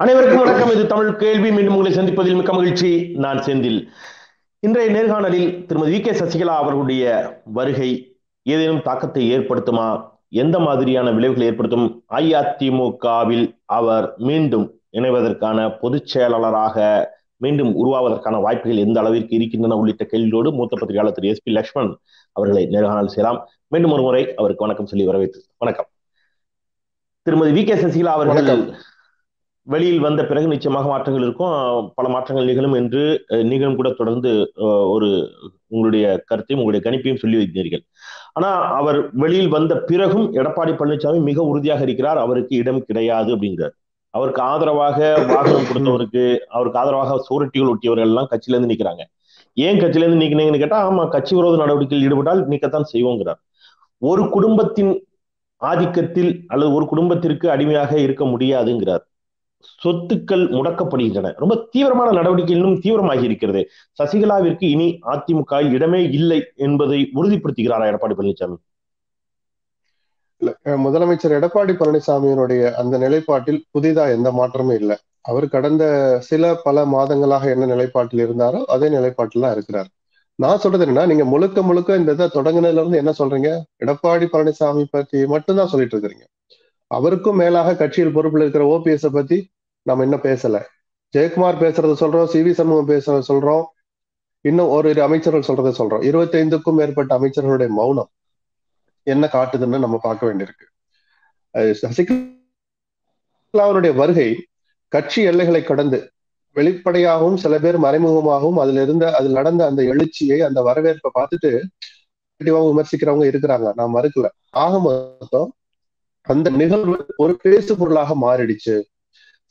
அனைவருக்கும் வணக்கம். இது தமிழ் கேள்வி. மீண்டும் உங்களை சந்திப்பதில் மிக்க மகிழ்ச்சி. நான் செந்தில். இன்றைய நேர்காணலில் திருமதி வி கே சசிகலா அவர்களுடைய வருகை ஏதேனும் தாக்கத்தை ஏற்படுத்துமா? எந்த மாதிரியான விளைவுகளை ஏற்படுத்தும்? அஇஅதிமுகவில் அவர் மீண்டும் இணைவதற்கான பொதுச் செயலாளராக மீண்டும் உருவாவதற்கான வாய்ப்புகள் எந்த அளவிற்கு இருக்கின்றன உள்ளிட்ட கேள்வியோடு மூத்த பத்திரிகையாளர் திரு எஸ் பி லக்ஷ்மண் அவர்களை நேர்காணல் செய்யலாம் மீண்டும் ஒரு முறை அவருக்கு வணக்கம் சொல்லி வரவேற்று வணக்கம். திருமதி வி கே சசிகலா அவர்கள் வெளியில் வந்த பிறகு நிச்சயமாக மாற்றங்கள் இருக்கும். பல மாற்றங்கள் நிகழும் என்று நீங்களும் கூட தொடர்ந்து ஒரு உங்களுடைய கருத்தையும் உங்களுடைய கணிப்பையும் சொல்லி வைத்தீர்கள். ஆனா அவர் வெளியில் வந்த பிறகும் எடப்பாடி பழனிசாமி மிக உறுதியாக இருக்கிறார். அவருக்கு இடம் கிடையாது அப்படிங்கிறார். அவருக்கு ஆதரவாக வாகனம் கொடுத்தவருக்கு அவருக்கு ஆதரவாக சூரட்டிகள் ஒட்டியவர்கள் எல்லாம் கட்சியில இருந்து நிக்கிறாங்க. ஏன் கட்சியில இருந்து நீக்கினீங்கன்னு கேட்டா ஆமா கட்சி விரோத நடவடிக்கையில் ஈடுபட்டால் நீக்கத்தான் செய்வோங்கிறார். ஒரு குடும்பத்தின் ஆதிக்கத்தில் அல்லது ஒரு குடும்பத்திற்கு அடிமையாக இருக்க முடியாதுங்கிறார். சொத்துக்கள் முடக்கப்படுகின்றன. ரொம்ப தீவிரமான நடவடிக்கை இன்னும் தீவிரமாகி இருக்கிறது சசிகலாவிற்கு இனி அதிமுக இடமே இல்லை என்பதை உறுதிப்படுத்துகிறாரா எடப்பாடி பழனிசாமி? முதலமைச்சர் எடப்பாடி பழனிசாமியினுடைய அந்த நிலைப்பாட்டில் புதிதா எந்த மாற்றமும் இல்லை. அவர் கடந்த சில பல மாதங்களாக என்ன நிலைப்பாட்டில் இருந்தாரோ அதே நிலைப்பாட்டில் தான் இருக்கிறார். நான் சொல்றது என்னன்னா நீங்க முழுக்க முழுக்க இந்த இதை தொடங்கினதுல இருந்து என்ன சொல்றீங்க? எடப்பாடி பழனிசாமி பத்தி மட்டும்தான் சொல்லிட்டு இருக்கிறீங்க. அவருக்கும் மேலாக கட்சியில் பொறுப்பில் இருக்கிற ஓபிஎஸ் பத்தி நம்ம இன்னும் பேசல. ஜெயக்குமார் பேசுறத சொல்றோம் சி வி சண்முகம் பேசுறத சொல்றோம் இன்னும் ஒரு இரு அமைச்சர்கள் சொல்றதை சொல்றோம். இருபத்தி ஐந்துக்கும் மேற்பட்ட அமைச்சர்களுடைய மௌனம் என்ன காட்டுதுன்னு நம்ம பார்க்க வேண்டியிருக்கு. சசிகலாவுடைய வருகை கட்சி எல்லைகளை கடந்து வெளிப்படையாகவும் சில பேர் மறைமுகமாகவும் அதுல இருந்த அதில் நடந்த அந்த எழுச்சியை அந்த வரவேற்பை பார்த்துட்டு விமர்சிக்கிறவங்க இருக்கிறாங்க. நான் மறுக்கல. ஆக மொத்தம் அந்த நிகழ்வு ஒரு பேசு பொருளாக மாறிடுச்சு.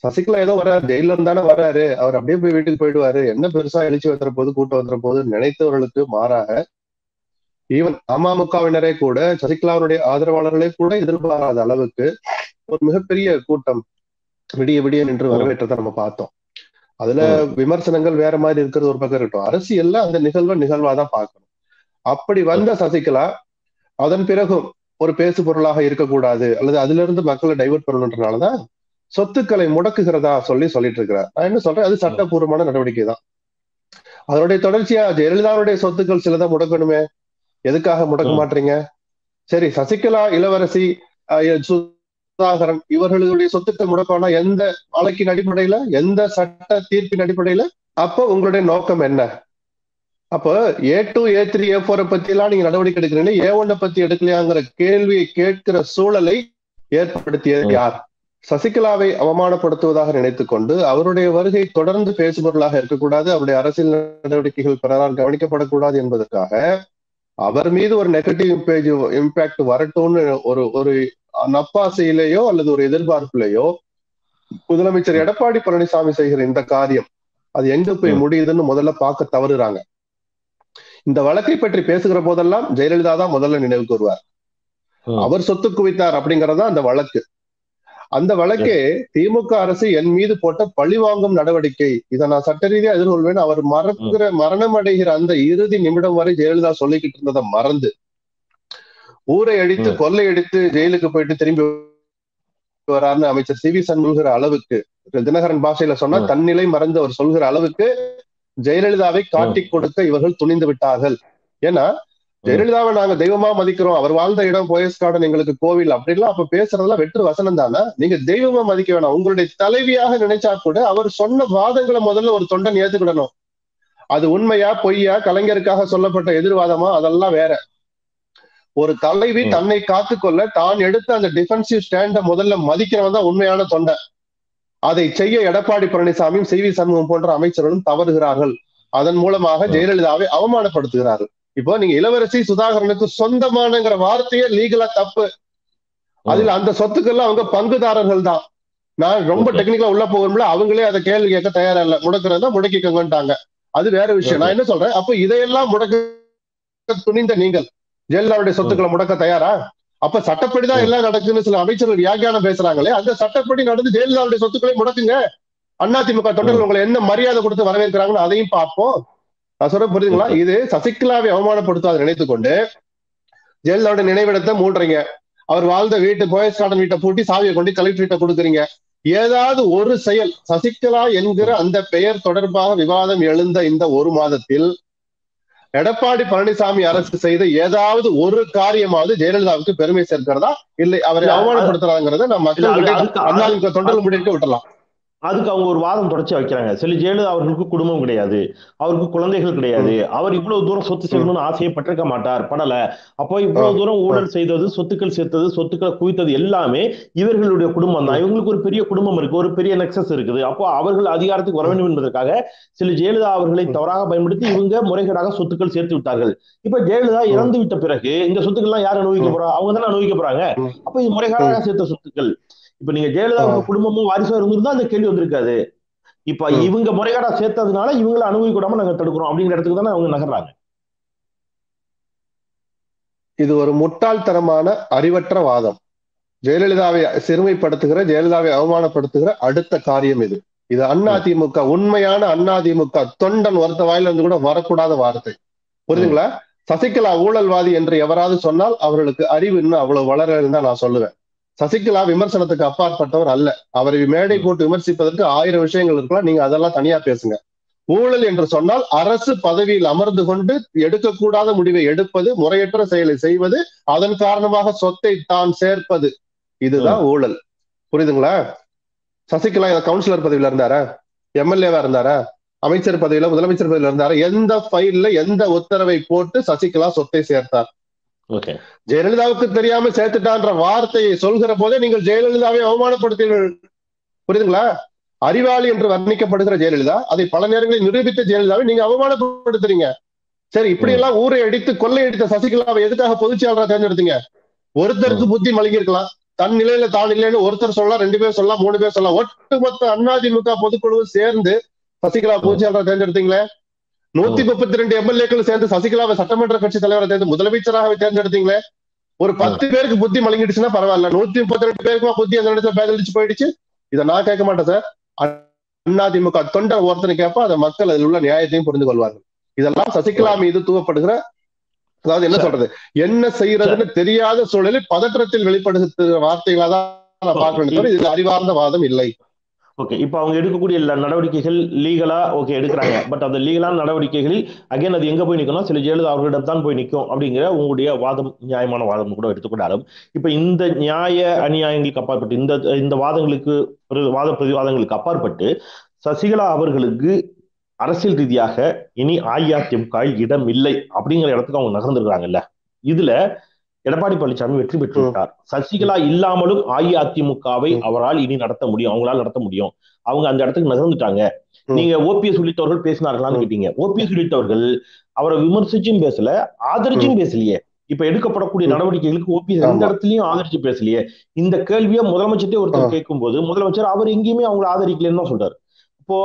சசிகலா ஏதோ வர்றாரு ஜெயில இருந்தானே வர்றாரு அவர் அப்படியே போய் வீட்டுக்கு போயிடுவாரு. என்ன பெருசா எழுச்சி வந்துற போது கூட்டம் வந்துற போது நினைத்தவர்களுக்கு மாறாக ஈவன் அமமுகவினரே கூட சசிகலாவுடைய ஆதரவாளர்களே கூட எதிர்பாராத அளவுக்கு ஒரு மிகப்பெரிய கூட்டம் விடிய விடிய நின்று வரவேற்றதை நம்ம பார்த்தோம். அதுல விமர்சனங்கள் வேற மாதிரி இருக்கிறது ஒரு பக்கம் இருக்கட்டும். அரசியல்ல அந்த நிகழ்வை நிகழ்வாதான் பார்க்கணும். அப்படி வந்த சசிகலா அதன் பிறகும் ஒரு பேசு பொருளாக இருக்கக்கூடாது அல்லது அதுல இருந்து மக்களை டைவெர்ட் பண்ணணுன்றனாலதான் சொத்துக்களை முடக்குகிறதா சொல்லி சொல்லிட்டு இருக்கிறார் நான் என்ன சொல்றேன்? அது சட்டப்பூர்வமான நடவடிக்கை தான். அதனுடைய தொடர்ச்சியா ஜெயலலிதாவுடைய சொத்துக்கள் சிலதான் முடக்கணுமே. எதுக்காக முடக்க மாட்டீங்க? சரி சசிகலா இளவரசி சுதாகரன் இவர்களுடைய சொத்துக்கள் முடக்கம்னா எந்த வழக்கின் அடிப்படையில? எந்த சட்ட தீர்ப்பின் அடிப்படையில? அப்போ உங்களுடைய நோக்கம் என்ன? அப்போ ஏ டூ ஏ த்ரீ ஏ போரை பத்தி எல்லாம் நீங்க நடவடிக்கை எடுக்கிறீங்க. ஏ ஒன்னை பத்தி எடுக்கலையாங்கிற கேள்வியை கேட்கிற சூழலை ஏற்படுத்தியது யார்? சசிகலாவை அவமானப்படுத்துவதாக நினைத்துக் கொண்டு அவருடைய வருகை தொடர்ந்து பேசுபொருளாக இருக்கக்கூடாது அவருடைய அரசியல் நடவடிக்கைகள் பிறரால் கவனிக்கப்படக்கூடாது என்பதற்காக அவர் மீது ஒரு நெகட்டிவ் இம்பேஜ் இம்பாக்ட் வரட்டும்னு ஒரு ஒரு நப்பாசையிலேயோ அல்லது ஒரு எதிர்பார்ப்பிலேயோ முதலமைச்சர் எடப்பாடி பழனிசாமி செய்கிற இந்த காரியம் அது எங்க போய் முடியுதுன்னு முதல்ல பார்க்க தவறுறாங்க. இந்த வழக்கை பற்றி பேசுகிற போதெல்லாம் ஜெயலலிதா தான் முதல்ல நினைவுக்கு வருவார் அவர் சொத்து குவித்தார் அப்படிங்கறதா அந்த வழக்கு. அந்த வழக்கே திமுக அரசு என் மீது போட்ட பழிவாங்கும் நடவடிக்கை. இதை நான் சட்ட ரீதியா எதிர்கொள்வேன். அவர் மறக்கிற மரணம் அடைகிற அந்த இறுதி நிமிடம் வரை ஜெயலலிதா சொல்லிக்கிட்டு இருந்ததை மறந்து ஊரை அடித்து கொள்ளை அடித்து ஜெயிலுக்கு போயிட்டு திரும்பி வராருன்னு அமைச்சர் சி வி சண்முகிற அளவுக்கு தினகரன் பாஷையில சொன்னா தன்னிலை மறந்து அவர் சொல்கிற அளவுக்கு ஜெயலலிதாவை காட்டி கொடுக்க இவர்கள் துணிந்து விட்டார்கள். ஏன்னா ஜெயலலிதாவை நாங்க தெய்வமா மதிக்கிறோம். அவர் வாழ்ந்த இடம் போயஸ் கார்டன் எங்களுக்கு கோவில் அப்படிலாம் அப்ப பேசுறதெல்லாம் வெற்று வசனம் தானே? நீங்க தெய்வமா மதிக்க வேணாம். உங்களுடைய தலைவியாக நினைச்சா கூட அவர் சொன்ன வாதங்களை முதல்ல ஒரு தொண்டன் ஏத்துக்கிடணும். அது உண்மையா பொய்யா கலைஞருக்காக சொல்லப்பட்ட எதிர்வாதமா? அதெல்லாம் வேற. ஒரு தலைவி தன்னை காத்துக்கொள்ள தான் எடுத்த அந்த டிஃபென்சிவ் ஸ்டாண்ட முதல்ல மதிக்கிறவன் தான் உண்மையான தொண்டை அதை செய்ய எடப்பாடி பழனிசாமியும் சி வி சண்முகம் போன்ற அமைச்சர்களும் தவறுகிறார்கள். அதன் மூலமாக ஜெயலலிதாவை அவமானப்படுத்துகிறார்கள் இப்போ நீங்க இளவரசி சுதாகரனுக்கு சொந்தமானங்கிற வார்த்தையே லீகலா தப்பு. அதுல அந்த சொத்துக்கெல்லாம் அவங்க பங்குதாரர்கள் தான். நான் ரொம்ப டெக்னிக்கலா உள்ள போகும்ல அவங்களே அதை கேள்வி கேட்க தயாரா இல்ல முடக்கிறதா முடக்கிக்கங்கன்ட்டாங்க. அது வேற விஷயம். நான் என்ன சொல்றேன்? அப்போ இதையெல்லாம் முடக்க துணிந்த நீங்கள் ஜெயலலிதாவுடைய சொத்துக்களை முடக்க தயாரா? அப்ப சட்டப்படிதான் எல்லாம் நடக்குன்னு சில அமைச்சர்கள் வியாக்கியானம் பேசுறாங்களே அந்த சட்டப்படி நடந்து ஜெயலலிதாவுடைய சொத்துக்களை முடக்குங்க. அதிமுக தொண்டர்கள் உங்களை என்ன மரியாதை கொடுத்து வரவேற்கிறாங்கன்னு அதையும் பார்ப்போம். நான் சொல்ற புரியுதுங்களா? இது சசிகலாவை அவமானப்படுத்தாத நினைத்துக் கொண்டு ஜெயலலிதாவுடைய நினைவிடத்தை மூடுறீங்க. அவர் வாழ்ந்த வீட்டு போயஸ் கார்டன் வீட்டை பூட்டி சாவியை கொண்டு கலெக்டர் கொடுக்குறீங்க. ஏதாவது ஒரு செயல் சசிகலா என்கிற அந்த பெயர் தொடர்பாக விவாதம் எழுந்த இந்த ஒரு மாதத்தில் எடப்பாடி பழனிசாமி அரசு செய்த ஏதாவது ஒரு காரியமாவது ஜெயலலிதாவுக்கு பெருமை சேர்க்கிறதா? இல்லை அவரை அவமானப்படுத்துறாங்கிறத நம்ம மக்கள் தொண்டர்கள் முடிக்க விட்டலாம் அதுக்கு அவங்க ஒரு வாதம் தொடர்ச்சி வைக்கிறாங்க. செல்வி ஜெயலலிதா அவர்களுக்கு குடும்பம் கிடையாது. அவருக்கு குழந்தைகள் கிடையாது. அவர் இவ்வளவு தூரம் சொத்து சேர்க்கணும்னு ஆசையை பட்டிருக்க மாட்டார். படல. அப்போ இவ்வளவு தூரம் ஊழல் செய்தது சொத்துக்கள் சேர்த்தது சொத்துக்களை குவித்தது எல்லாமே இவர்களுடைய குடும்பம் தான். இவங்களுக்கு ஒரு பெரிய குடும்பம் இருக்கு. ஒரு பெரிய நெக்சஸ் இருக்குது. அப்போ அவர்கள் அதிகாரத்துக்கு வர வேண்டும் என்பதற்காக செல்வி ஜெயலலிதா அவர்களை தவறாக பயன்படுத்தி இவங்க முறைகேடாக சொத்துக்கள் சேர்த்து விட்டார்கள். இப்ப ஜெயலலிதா இறந்து விட்ட பிறகு இந்த சொத்துக்கள் எல்லாம் யார் அனுபவிக்க போறா? அவங்க தானே அனுபவிக்க போறாங்க. அப்ப இது முறைகேடாக சேர்த்த சொத்துக்கள். இப்ப நீங்க ஜெயலலிதா. உங்க குடும்பமும் வாரிசும் இருந்திருந்தா அந்த கேள்வி வந்திருக்காது. இப்ப. இவங்க முறைகேடா சேர்த்ததுனால இவங்களை அனுபவிக்க விடாம நாங்க தடுக்கிறோம் அப்படிங்கிற இடத்துக்கு தானே அவங்க நகர்றாங்க. இது ஒரு முட்டாள்தனமான அறிவற்ற வாதம். ஜெயலலிதாவை சிறுமைப்படுத்துகிற ஜெயலலிதாவை அவமானப்படுத்துகிற அடுத்த காரியம் இது. இது அதிமுக உண்மையான அதிமுக தொண்டன் ஒருத்த வாயில இருந்து கூட வரக்கூடாத வார்த்தை. புரியுதுங்களா சசிகலா ஊழல்வாதி என்று எவராது சொன்னால் அவர்களுக்கு அறிவு இன்னும் அவ்வளவு வளர இருந்தா நான் சொல்லுவேன். சசிகலா விமர்சனத்துக்கு அப்பாற்பட்டவர் அல்ல. அவரை மேடை போட்டு விமர்சிப்பதற்கு ஆயிரம் விஷயங்கள் இருக்கலாம். நீங்க அதெல்லாம் தனியா பேசுங்க. ஊழல் என்று சொன்னால் அரசு பதவியில் அமர்ந்து கொண்டு எடுக்கக்கூடாத முடிவை எடுப்பது முறையற்ற செயலை செய்வது அதன் காரணமாக சொத்தை தான் சேர்ப்பது. இதுதான் ஊழல். புரியுதுங்களா? சசிகலா கவுன்சிலர் பதவியில இருந்தாரா? எம்எல்ஏவா இருந்தாரா? அமைச்சர் பதவியில முதலமைச்சர் பதவியில இருந்தாரா? எந்த ஃபைல்ல எந்த உத்தரவை போட்டு சசிகலா சொத்தை சேர்த்தார்? ஜெயலலிதாவுக்கு தெரியாம சேர்த்துட்டான்ற வார்த்தையை சொல்கிற போதே நீங்கள் ஜெயலலிதாவை அவமானப்படுத்தீர்கள். புரியுதுங்களா? அறிவாளி என்று வர்ணிக்கப்படுகிற ஜெயலலிதா அதை பல நேரங்களில் நிரூபித்த ஜெயலலிதாவை நீங்க அவமானப்படுத்துறீங்க. சரி இப்படி எல்லாம் ஊரை அடித்து கொள்ளை அடித்த சசிகலாவை எதுக்காக பொதுச்செயலரா தேர்ந்தெடுத்தீங்க? ஒருத்தருக்கு புத்தி மழுங்கி இருக்கலாம் தன் நிலையில தான் இல்லைன்னு ஒருத்தர் சொல்லலாம் ரெண்டு பேர் சொல்லலாம் மூணு பேர் சொல்லலாம். ஒட்டுமொத்த அதிமுக பொதுக்குழு சேர்ந்து சசிகலா பொதுச்செயலரா தேர்ந்தெடுத்தீங்களே? நூத்தி முப்பத்தி ரெண்டு எம்எல்ஏக்கள் சேர்ந்து சசிகலாவை சட்டமன்ற கட்சி தலைவரை தேர்ந்து முதலமைச்சராக தேர்ந்தெடுத்தீங்களே. ஒரு பத்து பேருக்கு புத்தி மழுங்கிடுச்சுன்னா பரவாயில்ல. நூத்தி முப்பத்தி ரெண்டு பேருக்குமா புத்தி அந்த இடத்துல பேதலிச்சு போயிடுச்சு. இதை நான் கேட்க மாட்டேன் சார். அதிமுக தொண்டர் ஒருத்தனை கேட்பா அதை மக்கள் அதில் உள்ள நியாயத்தையும் புரிந்து கொள்வார்கள். இதெல்லாம் சசிகலா மீது தூவப்படுகிற அதாவது என்ன சொல்றது? என்ன செய்யறதுன்னு தெரியாத சூழலில் பதற்றத்தில் வெளிப்படுத்துகிற வார்த்தைகளா தான் நான் பார்க்கணும் இது அறிவார்ந்த வாதம் இல்லை. ஓகே இப்போ அவங்க எடுக்கக்கூடிய எல்லா நடவடிக்கைகள் லீகலா ஓகே எடுக்கிறாங்க. பட் அந்த லீகலான நடவடிக்கைகளில் அகைன் அது எங்க போய் நிற்கணும் சில ஜெயலலிதா அவர்களிடம் தான் போய் நிற்கும் அப்படிங்கிற உங்களுடைய வாதம் நியாயமான வாதம் கூட எடுத்துக்கொண்டாலும் இப்போ இந்த நியாய அநியாயங்களுக்கு அப்பாற்பட்டு இந்த இந்த வாதங்களுக்கு ஒரு வாத பிரதிவாதங்களுக்கு அப்பாற்பட்டு சசிகலா அவர்களுக்கு அரசியல் ரீதியாக இனி அஇஅதிமுக இடம் இல்லை அப்படிங்கிற இடத்துக்கு அவங்க நகர்ந்துருக்காங்கல்ல இதுல எடப்பாடி பழனிசாமி வெற்றி பெற்று விட்டார் சசிகலா இல்லாமலும் அஇஅதிமுகவை அவரால் இனி நடத்த முடியும் அவங்களால நடத்த முடியும். அவங்க அந்த இடத்துக்கு நகர்ந்துட்டாங்க. நீங்க ஓபிஎஸ் உள்ளிட்டவர்கள் பேசினார்களான்னு கேட்டீங்க. ஓபிஎஸ் உள்ளிட்டவர்கள் அவரை விமர்சிச்சும் பேசல ஆதரிச்சும் பேசலையே. இப்ப எடுக்கப்படக்கூடிய நடவடிக்கைகளுக்கு ஓபிஎஸ் எந்த இடத்துலயும் ஆதரிச்சு பேசலையே. இந்த கேள்வியை முதலமைச்சர்கிட்ட ஒருத்தர் கேட்கும் போது முதலமைச்சர் அவர் எங்கேயுமே அவங்களை ஆதரிக்கலன்னு தான் சொல்றாரு. இப்போ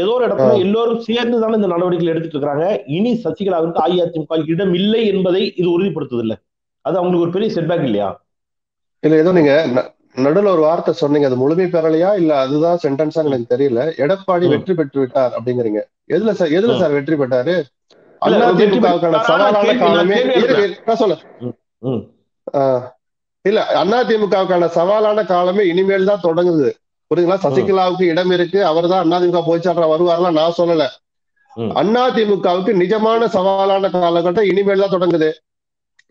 ஏதோ ஒரு இடத்துல எல்லோரும் சேர்ந்து தானே இந்த நடவடிக்கைகள் எடுத்துட்டு இருக்காங்க. இனி சசிகலாவிற்கு அஇஅதிமுக இடம் இல்லை என்பதை இது உறுதிப்படுத்துது இல்ல அது அவங்களுக்கு ஒரு பெரிய செட்பேக் இல்லையா? இல்ல ஏதோ நீங்க நடுவில் ஒரு வார்த்தை சொன்னீங்க. அது முழுமை பெறலையா? இல்ல அதுதான் சென்டென்ஸா எனக்கு தெரியல. எடப்பாடி வெற்றி பெற்று விட்டார் அப்படிங்கிறீங்க. எதுல சார் எதுல சார் வெற்றி பெற்றாரு? அதிமுகவுக்கான சவாலான காலமே சொல்ல இல்ல அதிமுகவுக்கான சவாலான காலமே இனிமேல் தான் தொடங்குது. புரியுதுங்களா? சசிகலாவுக்கு இடம் இருக்கு. அவர் தான் அதிமுக போய்ச்சாடுற வருவாரெல்லாம் நான் சொல்லல. அதிமுகவுக்கு நிஜமான சவாலான காலகட்டம் இனிமேல் தான் தொடங்குது.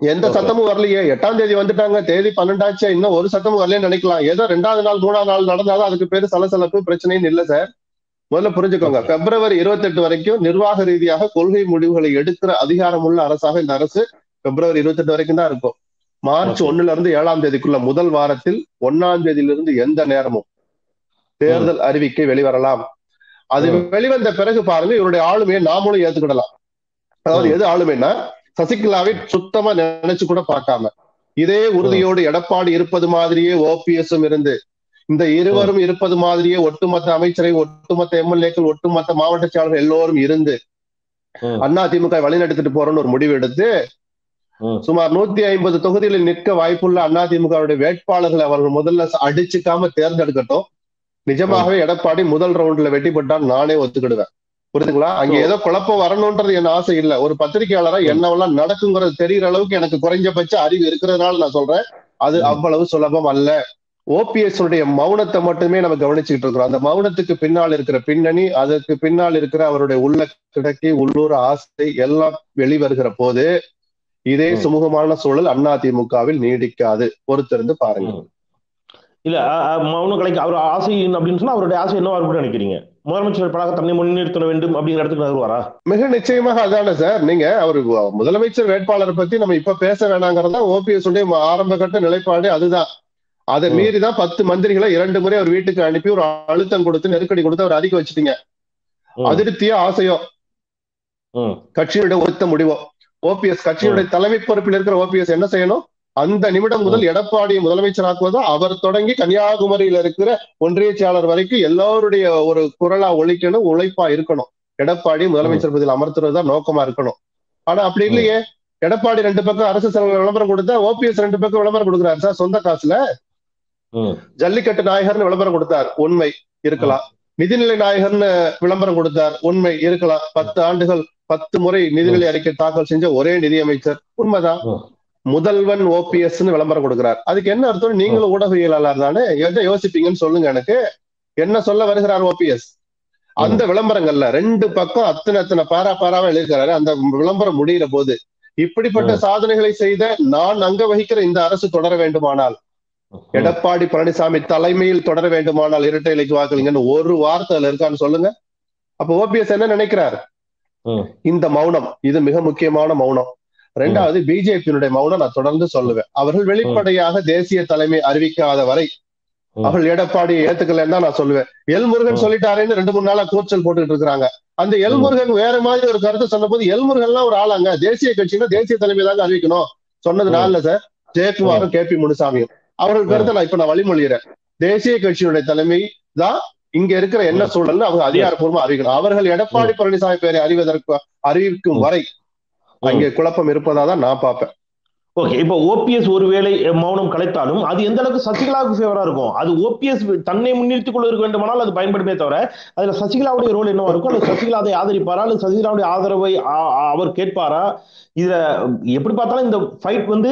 எந்த சத்தமும் வரலையே. எட்டாம் தேதி வந்துட்டாங்க. தேதி பன்னெண்டாச்சு. இன்னும் ஒரு சத்தமும் வரலன்னு நினைக்கலாம். ஏதோ ரெண்டாவது நாள் மூணாவது நாள் நடந்தாலும் அதுக்கு பேரு சலசலப்பு பிரச்சனைன்னு இல்ல சார். முதல்ல புரிஞ்சுக்கோங்க. பிப்ரவரி இருபத்தி எட்டு வரைக்கும் நிர்வாக ரீதியாக கொள்கை முடிவுகளை எடுக்கிற அதிகாரம் உள்ள அரசாக இந்த அரசு பிப்ரவரி இருபத்தி எட்டு வரைக்கும் தான் இருக்கும். மார்ச் ஒண்ணுல இருந்து ஏழாம் தேதிக்குள்ள முதல் வாரத்தில் ஒன்னாம் தேதியிலிருந்து எந்த நேரமும் தேர்தல் அறிவிக்கை வெளிவரலாம். அது வெளிவந்த பிறகு பாருங்க இவருடைய ஆளுமையை நாமளும் ஏத்துக்கிடலாம். அதாவது எது ஆளுமைன்னா சசிகலாவை சுத்தமா நினைச்சு கூட பார்க்காம இதே உறுதியோடு எடப்பாடி இருப்பது மாதிரியே ஓபிஎஸும் இருந்து இந்த இருவரும் இருப்பது மாதிரியே ஒட்டுமொத்த அமைச்சரை ஒட்டுமொத்த எம்எல்ஏக்கள் ஒட்டுமொத்த மாவட்ட செயலர்கள் எல்லோரும் இருந்து அண்ணா திமுக வழிநடத்திட்டு போறோம்னு ஒரு முடிவு எடுத்து சுமார் நூத்தி ஐம்பது தொகுதிகளில் நிற்க வாய்ப்புள்ள அண்ணா திமுகவுடைய வேட்பாளர்களை அவர்கள் முதல்ல அடிச்சுக்காம தேர்ந்தெடுக்கட்டும். நிஜமாகவே எடப்பாடி முதல் ரவுண்ட்ல வெட்டி போட்டான் நானே ஒத்துக்கிடுவேன். புரியுதுங்களா அங்க ஏதோ குழப்பம் வரணும்ன்றது என் ஆசை இல்ல. ஒரு பத்திரிகையாளரா என்னவெல்லாம் நடக்குங்கிறது தெரியற அளவுக்கு எனக்கு குறைஞ்சபட்ச அறிவு இருக்கிறதுனால நான் சொல்றேன். அது அவ்வளவு சுலபம் அல்ல. ஓபிஎஸ் உடைய மௌனத்தை மட்டுமே நம்ம கவனிச்சுக்கிட்டு இருக்கிறோம். அந்த மௌனத்துக்கு பின்னால் இருக்கிற பின்னணி அதற்கு பின்னால் இருக்கிற அவருடைய உள்ள கிடக்கி உள்ளூர் ஆசை எல்லாம் வெளிவருகிற போது இதே. சுமூகமான சூழல் அதிமுகவில் நீடிக்காது. பொறுத்திருந்து பாருங்க. இல்ல மௌன கலைக்கு அவர் ஆசை அப்படின்னு சொன்னா அவருடைய ஆசை என்னவா இருக்கும்னு நினைக்கிறீங்க? முதலமைச்சர் வேட்பாளராக தன்னை முன்னிறுத்த வேண்டும் அப்படிங்கிற இடத்துக்கு நகருவாரா? மிக நிச்சயமாக அதானே சார். நீங்க அவர் முதலமைச்சர் வேட்பாளரை பத்தி நம்ம இப்ப பேச வேணாங்கிறதா ஓபிஎஸ் உடைய ஆரம்ப கட்ட நிலைப்பாடு அதுதான். அதை. மீறிதான் பத்து மந்திரிகளை இரண்டு முறை அவர் வீட்டுக்கு அனுப்பி ஒரு அழுத்தம் கொடுத்து நெருக்கடி கொடுத்து அவர் அதிக வச்சுட்டீங்க. அதிருப்தியோ ஆசையோ. கட்சியுடைய ஒருத்த முடிவோ? ஓபிஎஸ் கட்சியுடைய தலைமை பொறுப்பில் இருக்கிற ஓபிஎஸ் என்ன செய்யணும்? அந்த நிமிடம் முதல் எடப்பாடியை முதலமைச்சராக்குவதோ அவர் தொடங்கி கன்னியாகுமரியில இருக்கிற ஒன்றிய செயலாளர் வரைக்கும் எல்லாருடைய ஒரு குரலா ஒழிக்கணும் உழைப்பா இருக்கணும். எடப்பாடி முதலமைச்சர் பதில் அமர்த்துறதுதான் நோக்கமா இருக்கணும். ஆனா அப்படி இல்லையே. எடப்பாடி ரெண்டு பக்கம் அரசு செலவு விளம்பரம் கொடுத்தா ஓபிஎஸ் ரெண்டு பக்கம் விளம்பரம் கொடுக்குறாரு சார் சொந்த காசுல. ஜல்லிக்கட்டு நாயகர்னு விளம்பரம் கொடுத்தார் உண்மை இருக்கலாம். நிதிநிலை நாயகர்னு விளம்பரம் கொடுத்தார் உண்மை இருக்கலாம். பத்து ஆண்டுகள் பத்து முறை நிதிநிலை அறிக்கை தாக்கல் செஞ்ச ஒரே நிதியமைச்சர் உண்மைதான். முதல்வன் ஓபிஎஸ்ன்னு விளம்பரம் கொடுக்கிறார். அதுக்கு என்ன அர்த்தம் நீங்களும் ஊடகவியலாளர் தானே? எதை யோசிப்பீங்கன்னு சொல்லுங்க எனக்கு. என்ன சொல்ல வருகிறார் ஓபிஎஸ் அந்த விளம்பரங்கள்ல ரெண்டு பக்கம் அத்தனை அத்தனை பாரா பாராவா எழுதிக்கிறாரு அந்த விளம்பரம் முடிகிற போது இப்படிப்பட்ட. சாதனைகளை செய்த நான் அங்க வகிக்கிற இந்த அரசு தொடர வேண்டுமானால் எடப்பாடி பழனிசாமி தலைமையில் தொடர வேண்டுமானால் இரட்டை இலைக்கு வாக்களிங்கன்னு ஒரு வார்த்தை அதுல இருக்கான்னு சொல்லுங்க. அப்ப ஓபிஎஸ் என்ன நினைக்கிறார். இந்த மௌனம். இது மிக முக்கியமான மௌனம். ரெண்டாவது பிஜேபியினுடைய மௌனம் நான் தொடர்ந்து சொல்லுவேன். அவர்கள் வெளிப்படையாக தேசிய தலைமை அறிவிக்காத வரை. அவர்கள் எடப்பாடியை ஏத்துக்கலன்னு தான் நான் சொல்லுவேன். எல் முருகன் ம். சொல்லிட்டாருன்னு ரெண்டு மூணு நாளா கூச்சல் போட்டுட்டு இருக்காங்க அந்த எல் ம். முருகன் வேற மாதிரி ஒரு கருத்தை சொன்னபோது எல் முருகன்லாம் ஒரு ஆளாங்க. தேசிய கட்சின்னா தேசிய தலைமை தாங்க அறிவிக்கணும். சொன்னது நான் இல்ல சார். ஜெயக்குமாரும் கே பி முனுசாமியும் அவர்கள் கருத்தை நான் இப்ப நான் வழிமொழிகிறேன் தேசிய கட்சியினுடைய தலைமை தான் இங்க இருக்கிற என்ன சூழல்னு அவங்க அதிகாரப்பூர்வமா அறிவிக்கணும். அவர்கள் எடப்பாடி பழனிசாமி பேரை அறிவதற்கு அறிவிக்கும். வரை அங்கே குழப்பம் இருப்பதா தான் நான் பார்ப்பேன். ஓகே இப்போ ஓபிஎஸ் ஒருவேளை மௌனம் கலைத்தாலும் அது எந்த அளவுக்கு சசிகலாவுக்கு ஃபேவரா இருக்கும்? அது ஓபிஎஸ் தன்னை முன்னிறுத்திக் கொள்ள இருக்க வேண்டுமானால் அது பயன்படுமே தவிர அதுல சசிகலாவுடைய ரோல் என்னவா இருக்கும்? அல்லது சசிகலா அதை ஆதரிப்பாரா? அல்லது சசிகலாவுடைய ஆதரவை அவர் கேட்பாரா? இதுல எப்படி பார்த்தாலும் இந்த ஃபைட் வந்து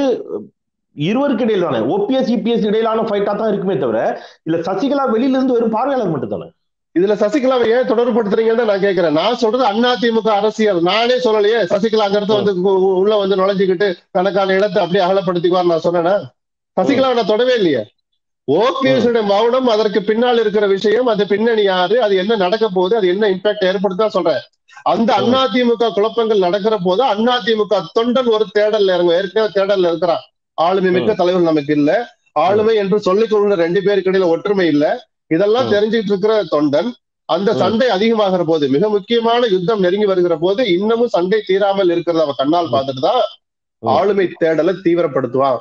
இருவருக்கு இடையில தானே? ஓபிஎஸ் இபிஎஸ் இடையிலான ஃபைட்டா தான் இருக்குமே தவிர இல்ல சசிகலா வெளியில இருந்து வெறும் பார்வையாளர் மட்டும் தானே இதுல சசிகலாவை ஏன் தொடர்புபடுத்துறீங்கன்னு நான் கேட்கிறேன் நான் சொல்றது அதிமுக அரசியல். நானே சொல்லலையே சசிகலா இடத்துல வந்து உள்ள வந்து நுழைஞ்சுக்கிட்டு தனக்கான இடத்தை அப்படியே அகலப்படுத்திக்குவார் நான் சொன்னேன்னா சசிகலாவை நான் தொடவே இல்லையே. ஓபிஎஸ் மௌனம் அதற்கு பின்னால் இருக்கிற விஷயம் அது பின்னணி யாரு அது என்ன நடக்க போகுது அது என்ன இம்பாக்ட் ஏற்படுத்தா சொல்றேன். அந்த. அதிமுக குழப்பங்கள் நடக்கிற போது அதிமுக தொண்டன் ஒரு தேடல்ல இறங்கும் ஏற்கனவே தேடல்ல இருக்கிறான். ஆளுமை மிக்க தலைவர் நமக்கு இல்ல. ஆளுமை என்று சொல்லிக் கொள்கிற ரெண்டு பேருக்கு இடையில ஒற்றுமை இல்ல. இதெல்லாம். தெரிஞ்சுட்டு இருக்கிற தொண்டன் அந்த. சண்டை அதிகமாகிற போது மிக முக்கியமான யுத்தம் நெருங்கி வருகிற போது இன்னமும் சண்டை தீராமல் இருக்கிறத அவன் கண்ணால். பார்த்துட்டு தான். ஆளுமை தேடலை தீவிரப்படுத்துவான்.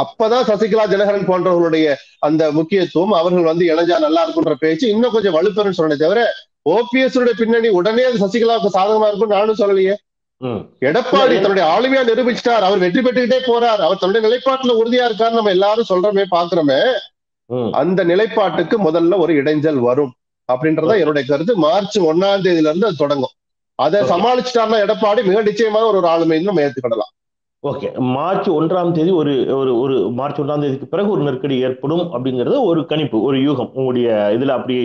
அப்பதான் சசிகலா ஜனகரன் போன்றவர்களுடைய அந்த முக்கியத்துவம் அவர்கள் வந்து இணைஞ்சா நல்லா இருக்குன்ற பேச்சு இன்னும் கொஞ்சம் வலுப்பெறும் சொன்னே தவிர ஓபிஎஸ் பின்னணி உடனே அது சசிகலாவுக்கு சாதகமா இருக்கும் நானும் சொல்லலையே. எடப்பாடி தன்னுடைய ஆளுமையா நிரூபிச்சிட்டார் அவர் வெற்றி பெற்றுக்கிட்டே போறார் அவர் தன்னுடைய நிலைப்பாட்டுல உறுதியா இருக்காரு நம்ம எல்லாரும் சொல்றோமே பாக்குறோமே. அந்த நிலைப்பாட்டுக்கு முதல்ல ஒரு இடைஞ்சல் வரும் அப்படின்றத என்னுடைய கருத்து. மார்ச் ஒன்னாம் தேதியில இருந்து அது தொடங்கும். அதை. சமாளிச்சுட்டாருன்னா எடப்பாடி மிக நிச்சயமாக ஒரு ஆளுமைன்னு நம்ம ஏத்துக்கிடலாம். ஓகே. மார்ச் ஒன்றாம் தேதி ஒரு ஒரு ஒரு மார்ச் ஒன்றாம் தேதிக்கு பிறகு ஒரு நெருக்கடி ஏற்படும் அப்படிங்கிறது ஒரு கணிப்பு ஒரு யூகம். உங்களுடைய இதுல அப்படி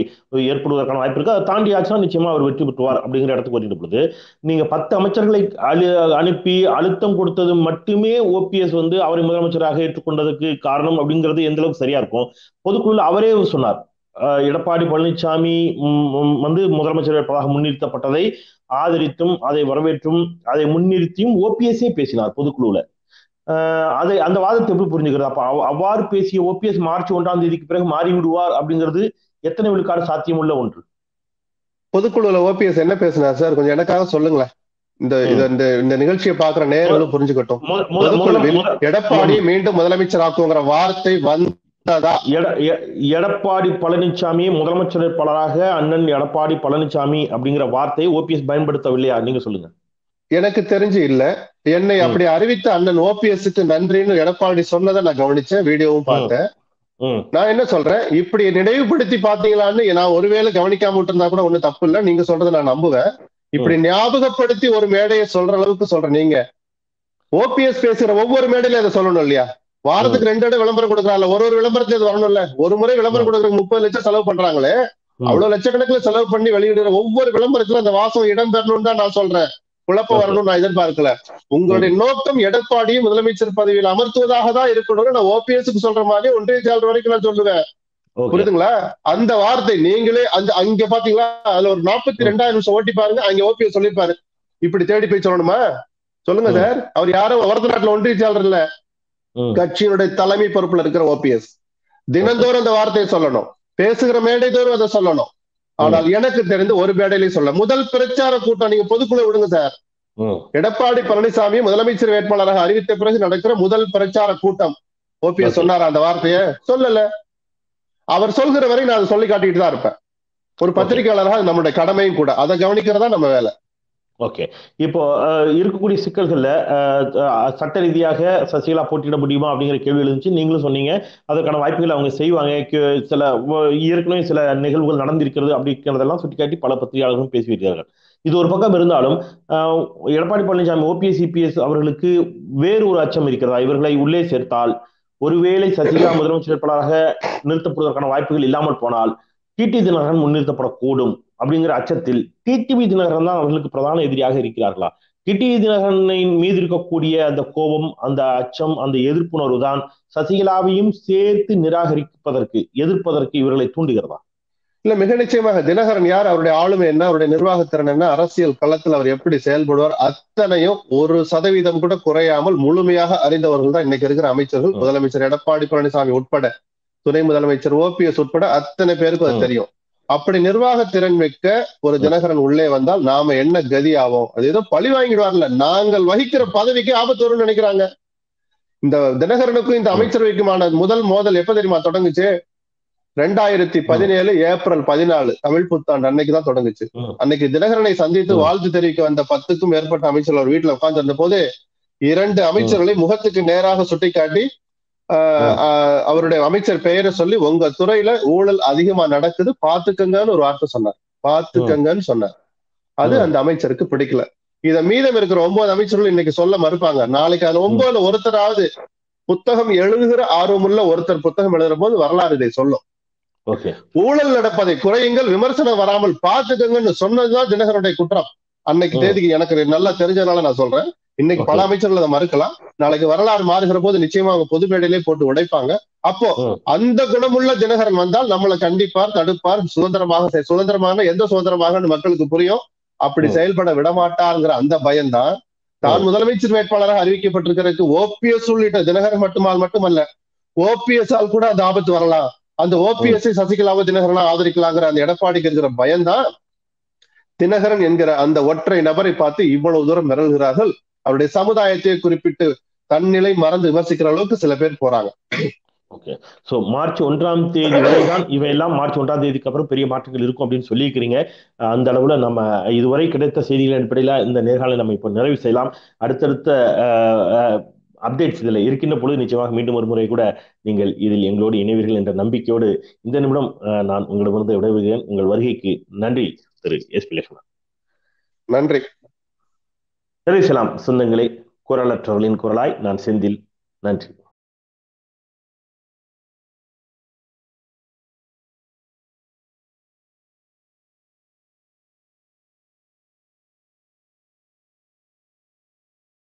ஏற்படுவதற்கான வாய்ப்பு இருக்கு. அதை தாண்டி ஆச்சுன்னா நிச்சயமா அவர் வெற்றி பெற்றுவார் அப்படிங்கிற இடத்துக்கு வந்துட்டு பொழுது நீங்க பத்து அமைச்சர்களை அழு அனுப்பி அழுத்தம் கொடுத்தது மட்டுமே ஓபிஎஸ் வந்து அவரை முதலமைச்சராக ஏற்றுக்கொண்டதுக்கு காரணம் அப்படிங்கிறது எந்த அளவுக்கு சரியா இருக்கும்? பொதுக்குழுல அவரே சொன்னார். எடப்பாடி பழனிசாமி வந்து முதலமைச்சர் வேட்பாளராக முன்னிறுத்தப்பட்டதை ஆதரித்தும் அதை வரவேற்றும் அதை முன்னிறுத்தியும் ஓபிஎஸ்ஏ பேசினார் பொதுக்குழுல அஹ் அதை அந்த வாதத்தை எப்படி புரிஞ்சுக்கிறது? அப்ப அவ்- அவ்வாறு பேசிய ஓபிஎஸ் மார்ச் ஒன்றாம் தேதிக்கு பிறகு மாறி விடுவார் அப்படிங்கிறது எத்தனை விழுக்காடு சாத்தியமுள்ள ஒன்று? பொதுக்குழுல ஓபிஎஸ் என்ன பேசினார் சார்? கொஞ்சம் எனக்காக சொல்லுங்களேன். இந்த இந்த இந்த நிகழ்ச்சியை பாக்குற நேர்களும் புரிஞ்சுக்கட்டும். பொதுக்குழுவில் எடப்பாடியை மீண்டும் முதலமைச்சர் ஆக்குங்கிற வார்த்தை எ- எடப்பாடி பழனிசாமி முதலமைச்சர் வேட்பாளராக அண்ணன் எடப்பாடி பழனிசாமி அப்படிங்கிற வார்த்தையை ஓபிஎஸ் பயன்படுத்தவில்லையா? நீங்க சொல்லுங்க. எனக்கு தெரிஞ்சு இல்ல. என்னை. அப்படி அறிவித்த அண்ணன் ஓபிஎஸ்க்கு நன்றின்னு எடப்பாடி சொன்னதை நான் கவனிச்சேன் வீடியோவும் பார்த்தேன். நான் என்ன சொல்றேன்? இப்படி நினைவுபடுத்தி பாத்தீங்களான்னு நான் ஒருவேளை கவனிக்காம விட்டுருந்தா கூட ஒண்ணும் தப்பு இல்ல. நீங்க சொல்றதை நான் நம்புவேன். இப்படி ஞாபகப்படுத்தி ஒரு மேடையை சொல்ற அளவுக்கு சொல்றேன். நீங்க. ஓபிஎஸ் பேசுற ஒவ்வொரு மேடையிலும் அதை சொல்லணும் இல்லையா? வாரத்துக்கு ரெண்டு இடம் விளம்பரம் கொடுக்குறாங்கல்ல ஒரு ஒரு விளம்பரத்துல இது வரணும்ல. ஒரு முறை விளம்பரம் கொடுக்குற முப்பது லட்சம் செலவு பண்றாங்களே. அவ்வளவு லட்சக்கணக்குல செலவு பண்ணி வெளியிடுற ஒவ்வொரு விளம்பரத்துல அந்த வாசம் இடம் பெறணும்னு தான் நான் சொல்றேன். குழப்பம். வரணும்னு நான் எதிர்பார்க்கல. உங்களுடைய நோக்கம் எடப்பாடியும் முதலமைச்சர் பதவியில் அமர்த்துவதாக தான் இருக்கணும்னு நான் ஓபிஎஸ்க்கு சொல்ற மாதிரி ஒன்றிய செயலர் வரைக்கும் நான் சொல்லுவேன். புரியுதுங்களா? அந்த வார்த்தை நீங்களே அந்த அங்க பாத்தீங்களா? அதுல ஒரு நாற்பத்தி ரெண்டாயிரம் நிமிஷம் ஓட்டி பாருங்க. அங்க ஓபிஎஸ் சொல்லிருப்பாரு இப்படி தேடி போய் சொல்லணுமா? சொல்லுங்க. சார். அவர் யாரும் வரத நாட்டுல ஒன்றிய செயலர் இல்ல. கட்சியினுடைய தலைமை பொறுப்புல இருக்கிற ஓபிஎஸ். தினந்தோறும் அந்த வார்த்தையை சொல்லணும். பேசுகிற மேடை தோறும் அதை சொல்லணும். ஆனால் எனக்கு தெரிந்து ஒரு மேடையிலையும் சொல்ல முதல் பிரச்சார கூட்டம் நீங்க பொதுக்குழு விடுங்க சார். எடப்பாடி பழனிசாமி முதலமைச்சர் வேட்பாளராக அறிவித்த பிறகு நடக்கிற முதல் பிரச்சார கூட்டம். ஓபிஎஸ். சொன்னாரா அந்த வார்த்தையை? சொல்லல. அவர் சொல்கிற வரை நான் அதை சொல்லி காட்டிட்டு தான் இருப்பேன். ஒரு பத்திரிகையாளராக நம்மளுடைய கடமையும் கூட. அதை கவனிக்கிறதா நம்ம வேலை. ஓகே இப்போ இருக்கக்கூடிய சிக்கல்கள்ல அஹ், அஹ், சட்ட ரீதியாக சசிகலா போட்டியிட முடியுமா அப்படிங்கிற கேள்வி இருந்துச்சு நீங்களும் சொன்னீங்க. அதற்கான வாய்ப்புகள் அவங்க செய்வாங்க. கே- சில ஏற்கனவே சில நிகழ்வுகள் நடந்திருக்கிறது அப்படிங்கிறதெல்லாம் சுட்டிக்காட்டி பல பத்திரிகையாளர்களும் பேசியிருக்கிறார்கள். இது ஒரு பக்கம் இருந்தாலும் எடப்பாடி பழனிசாமி ஓபிஎஸ் சிபிஎஸ் அவர்களுக்கு வேறு ஒரு அச்சம் இருக்கிறதா? இவர்களை உள்ளே சேர்த்தால் ஒருவேளை சசிகலா முதலமைச்சர் வேட்பாளராக நிறுத்தப்படுவதற்கான வாய்ப்புகள் இல்லாமல் போனால் டிடி தினகரன் முன்னிறுத்தப்படக்கூடும். அப்படிங்கிற அச்சத்தில் டிடிவி தினகரன் தான் அவர்களுக்கு பிரதான எதிரியாக இருக்கிறார்களா? டிடிவி தினகரனின் மீது இருக்கக்கூடிய அந்த கோபம் அந்த அச்சம் அந்த எதிர்ப்புணர்வு தான் சசிகலாவையும் சேர்த்து நிராகரிப்பதற்கு எதிர்ப்பதற்கு இவர்களை தூண்டுகிறதா? இல்ல மிக நிச்சயமாக தினகரன் யார்? அவருடைய ஆளுமை என்ன? அவருடைய நிர்வாகத்திறன் என்ன? அரசியல் களத்தில் அவர் எப்படி செயல்படுவார்? அத்தனையும் ஒரு சதவீதம் கூட குறையாமல் முழுமையாக அறிந்தவர்கள் தான் இன்னைக்கு இருக்கிற அமைச்சர்கள். முதலமைச்சர் எடப்பாடி பழனிசாமி உட்பட துணை முதலமைச்சர் ஓபிஎஸ் உட்பட அத்தனை பேருக்கும் அது. தெரியும். அப்படி நிர்வாக திறன் மிக்க ஒரு தினகரன் உள்ளே வந்தால் நாம என்ன கதி ஆவோம் அது ஏதோ பழி வாங்கிடுவார்ல நாங்கள் வகிக்கிற பதவிக்கு ஆபத்து வரும்னு நினைக்கிறாங்க இந்த தினகரனுக்கும் இந்த. அமைச்சரவைக்குமான முதல் மோதல் எப்ப தெரியுமா தொடங்குச்சு ரெண்டாயிரத்தி பதினேழு ஏப்ரல் பதினாலு தமிழ் புத்தாண்டு அன்னைக்கு தான் தொடங்குச்சு. அன்னைக்கு தினகரனை சந்தித்து. வாழ்த்து தெரிவிக்க வந்த பத்துக்கும் மேற்பட்ட அமைச்சர்கள் வீட்டுல உட்கார்ந்து இருந்த போது இரண்டு அமைச்சர்களை முகத்துக்கு நேராக சுட்டிக்காட்டி அவருடைய அமைச்சர் பெயரை சொல்லி உங்க துறையில ஊழல் அதிகமா நடக்குது பாத்துக்கங்கன்னு ஒரு வார்த்தை சொன்னார். பாத்துக்கங்கன்னு சொன்னார். அது. அந்த அமைச்சருக்கு பிடிக்கல. இத மீதம் இருக்கிற ஒன்பது அமைச்சர்கள் இன்னைக்கு சொல்ல மறுப்பாங்க. நாளைக்கு அந்த ஒன்பதுல ஒருத்தராவது புத்தகம் எழுதுகிற ஆர்வமுள்ள ஒருத்தர் புத்தகம் எழுதுற போது வரலாறு இதை சொல்லும். ஓகே. ஊழல் நடப்பதை குறையுங்கள் விமர்சனம் வராமல் பார்த்துக்கங்கன்னு சொன்னதுதான் தினகரனுடைய குற்றம். அன்னைக்கு. தேதிக்கு எனக்கு நல்லா தெரிஞ்சதுனால நான் சொல்றேன். இன்னைக்கு பல. அமைச்சர்கள் அதை மறுக்கலாம் நாளைக்கு வரலாறு மாறுகிற போது நிச்சயமா அவங்க பொது மேடையிலே போட்டு உடைப்பாங்க அப்போ. அந்த குணமுள்ள தினகரன் வந்தால் நம்மளை கண்டிப்பார் தடுப்பார் சுதந்திரமாக சுதந்திரமான எந்த சுதந்திரமாக மக்களுக்கு புரியும் அப்படி. செயல்பட விடமாட்டாருங்கிற அந்த பயம்தான் தான். முதலமைச்சர் வேட்பாளராக அறிவிக்கப்பட்டிருக்கிறதுக்கு ஓபிஎஸ் உள்ளிட்ட தினகரன் மட்டுமால் மட்டுமல்ல ஓபிஎஸ் ஆல் கூட அந்த ஆபத்து வரலாம் அந்த ஓபிஎஸ் சசிகலாவை தினகரனா ஆதரிக்கலாங்கிற அந்த எடப்பாடிக்கு இருக்கிற பயம்தான் தினகரன் என்கிற அந்த ஒற்றை நபரை பார்த்து இவ்வளவு தூரம் மிரள்கிறார்கள் அவருடைய சமுதாயத்தை குறிப்பிட்டு தன்னிலை மறந்து விமர்சிக்கிற அளவுக்கு சில பேர் போறாங்க. ஓகே ஸோ மார்ச் ஒன்றாம் தேதி வரைதான் இவையெல்லாம் மார்ச் ஒன்றாம் தேதிக்கு அப்புறம் பெரிய மாற்றங்கள் இருக்கும் அப்படின்னு சொல்லியிருக்கிறீங்க. அந்த அளவில் நம்ம இதுவரை கிடைத்த செய்திகளின் அடிப்படையில் இந்த நேர்காணலை நம்ம இப்போ நிறைவு செய்யலாம். அடுத்தடுத்த அப்டேட்ஸ் இதில் இருக்கின்ற பொழுது நிச்சயமாக மீண்டும் ஒரு முறை கூட நீங்கள் இதில் எங்களோடு இணைவீர்கள் என்ற நம்பிக்கையோடு இந்த நிமிடம் நான் உங்களிடமிருந்து விடைபெறுகிறேன். உங்கள் வருகைக்கு நன்றி திரு எஸ் பி லட்சுமணன். நன்றி. நிறைவு செய்யலாம் சொந்தங்களே குரலற்றவர்களின் குரலாய் நான் செந்தில். நன்றி.